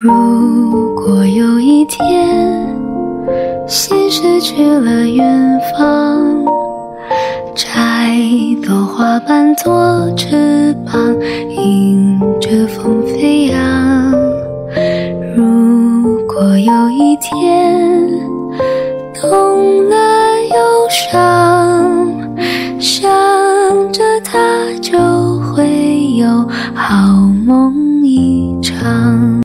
如果有一天心事去了远方，摘朵花瓣做翅膀，迎着风飞扬。如果有一天懂了忧伤，想着他，就会有好梦一场。